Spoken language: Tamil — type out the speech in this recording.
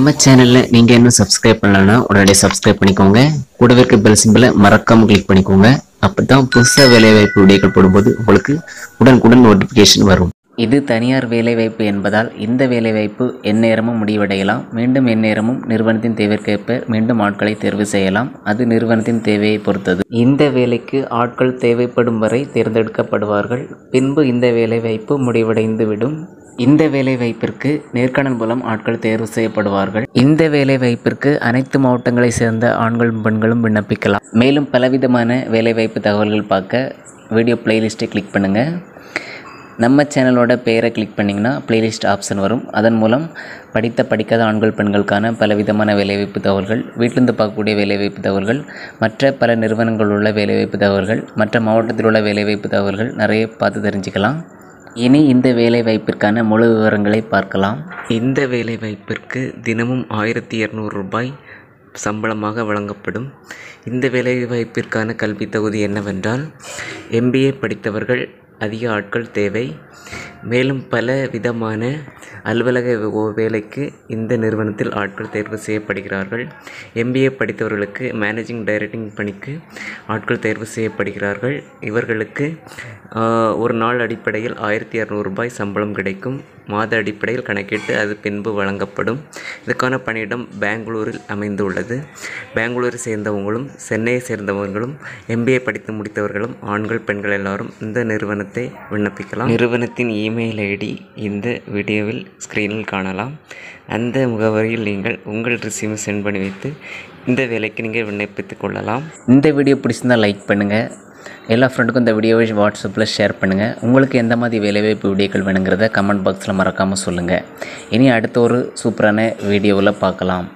நம்ம சேனலில் நீங்கள் இன்னும் சப்ஸ்கிரைப் பண்ணலன்னா உடனடியே சப்ஸ்கிரைப் பண்ணிக்கோங்க. கூடவே இருக்க பெல் சிம்பிளை மறக்காமல் கிளிக் பண்ணிக்கோங்க. அப்போ தான் புதுசாக வேலைவாய்ப்பு வீடியோக்கள் போடும்போது உங்களுக்கு உடனுக்குடன் நோட்டிஃபிகேஷன் வரும். இது தனியார் வேலைவாய்ப்பு என்பதால் இந்த வேலைவாய்ப்பு எந்நேரமும் முடிவடையலாம். மீண்டும் எந்நேரமும் நிறுவனத்தின் தேவைக்கேற்ப மீண்டும் ஆட்களை தேர்வு செய்யலாம். அது நிறுவனத்தின் தேவையை பொறுத்தது. இந்த வேலைக்கு ஆட்கள் தேவைப்படும் வரை தேர்ந்தெடுக்கப்படுவார்கள். பின்பு இந்த வேலைவாய்ப்பு முடிவடைந்துவிடும். இந்த வேலைவாய்ப்பிற்கு நேர்காணல் மூலம் ஆட்கள் தேர்வு செய்யப்படுவார்கள். இந்த வேலைவாய்ப்பிற்கு அனைத்து மாவட்டங்களைச் சேர்ந்த ஆண்களும் பெண்களும் விண்ணப்பிக்கலாம். மேலும் பலவிதமான வேலைவாய்ப்பு தகவல்கள் பார்க்க வீடியோ பிளேலிஸ்ட்டை கிளிக் பண்ணுங்கள் நம்ம சேனலோட பெயரை கிளிக் பண்ணிங்கன்னா பிளேலிஸ்ட் ஆப்ஷன் வரும். அதன் மூலம் படித்த படிக்காத ஆண்கள் பெண்களுக்கான பலவிதமான வேலைவாய்ப்பு தகவல்கள் வீட்டிலிருந்து பார்க்கக்கூடிய வேலைவாய்ப்பு தகவல்கள் மற்ற பல நிறுவனங்கள் உள்ள வேலைவாய்ப்பு தகவல்கள் மற்ற மாவட்டத்தில் உள்ள வேலைவாய்ப்பு தகவல்கள் நிறைய பார்த்து தெரிஞ்சுக்கலாம். இனி இந்த வேலைவாய்ப்பிற்கான முழு விவரங்களை பார்க்கலாம். இந்த வேலைவாய்ப்பிற்கு தினமும் ஆயிரத்தி இரநூறு ரூபாய் சம்பளமாக வழங்கப்படும். இந்த வேலைவாய்ப்பிற்கான கல்வி தகுதி என்னவென்றால் எம்பிஏ படித்தவர்கள் அதிக ஆட்கள் தேவை. மேலும் பல விதமான அலுவலக வேலைக்கு இந்த நிறுவனத்தில் ஆட்கள் தேர்வு செய்யப்படுகிறார்கள். எம்பிஏ படித்தவர்களுக்கு மேனேஜிங் டைரக்டிங் பணிக்கு ஆட்கள் தேர்வு செய்யப்படுகிறார்கள். இவர்களுக்கு ஒரு நாள் அடிப்படையில் ஆயிரத்தி இரநூறுபாய் சம்பளம் கிடைக்கும். மாத அடிப்படையில் கணக்கிட்டு அது பின்பு வழங்கப்படும். இதுக்கான பணியிடம் பெங்களூரில் அமைந்துள்ளது. பெங்களூரை சேர்ந்தவங்களும் சென்னையை சேர்ந்தவர்களும் எம்பிஏ படித்து முடித்தவர்களும் ஆண்கள் பெண்கள் எல்லாரும் இந்த நிறுவனத்தை விண்ணப்பிக்கலாம். நிறுவனத்தின் இமெயில் ஐடி இந்த வீடியோவில் ஸ்க்ரீனில் காணலாம். அந்த முகவரியில் நீங்கள் உங்கள் ரிசீமை சென்ட் பண்ணி வைத்து இந்த வேலைக்கு நீங்கள் விண்ணப்பித்துக் கொள்ளலாம். இந்த வீடியோ பிடிச்சிருந்தால் லைக் பண்ணுங்கள் எல்லா ஃப்ரெண்டுக்கும் இந்த வீடியோவை வாட்ஸ்அப்பில் ஷேர் பண்ணுங்கள் உங்களுக்கு எந்த மாதிரி வேலைவாய்ப்பு வீடியோக்கள் வேணுங்கிறத கமெண்ட் பாக்ஸில் மறக்காமல் சொல்லுங்கள் இனி அடுத்த ஒரு சூப்பரான வீடியோவில் பார்க்கலாம்.